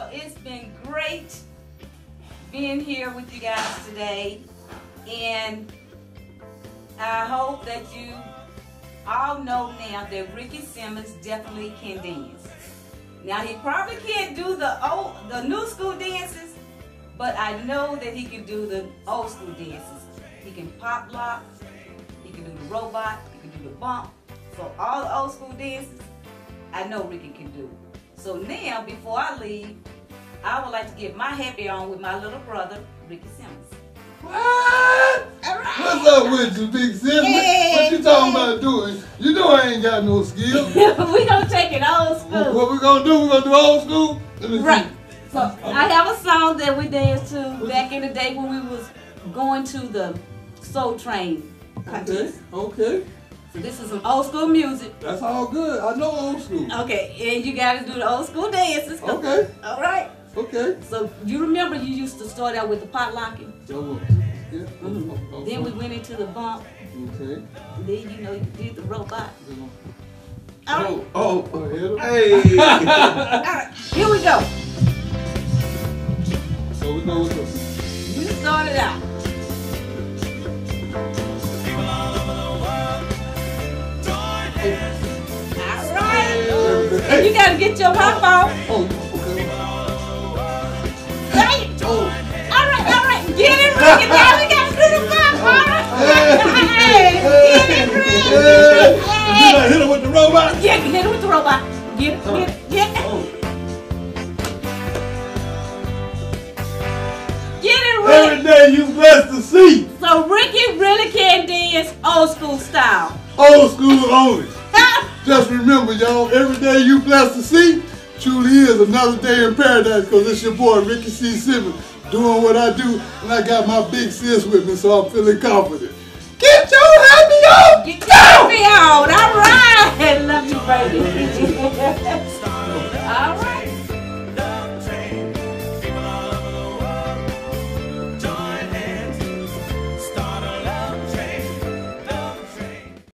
So it's been great being here with you guys today. And I hope that you all know now that Ricky Simmons definitely can dance. Now he probably can't do the old, the new school dances, but I know that he can do the old school dances. He can pop lock, he can do the robot, he can do the bump. So all the old school dances, I know Ricky can do. So now, before I leave, I would like to get my happy on with my little brother, Ricky Simmons. What? What's up with you, Big Sis? What, what you talking about doing? You know I ain't got no skill. we gonna take it old school. What we gonna do? We gonna do old school? Let me see. Right. So I have a song that we danced to back in the day when we was going to the Soul Train Okay, contest. okay. So this is some old school music. That's all good. I know old school. Okay, and you gotta do the old school dances. Okay, All right. Okay. So you remember you used to start out with the pop locking. So, yeah. Mhm. oh, oh, Then we went into the bump. Okay. Then you know you did the robot. Oh, oh, oh. Hey. All right. Here we go. So we go with the. You started out. All right. And you gotta get your pop on. Oh, it, Ricky. Hey, you Hey. hit him with the robot? Yeah, hit it with the robot. Get it, get it, get it. Oh. Get it, Every Ricky. you blessed to see. So Ricky really can dance old school style. Old school only. Just remember, y'all, every day you blessed to see truly is another day in paradise because it's your boy, Ricky C. Simmons, doing what I do, and I got my big sis with me, so I'm feeling confident. Get your happy up! Happy. All right.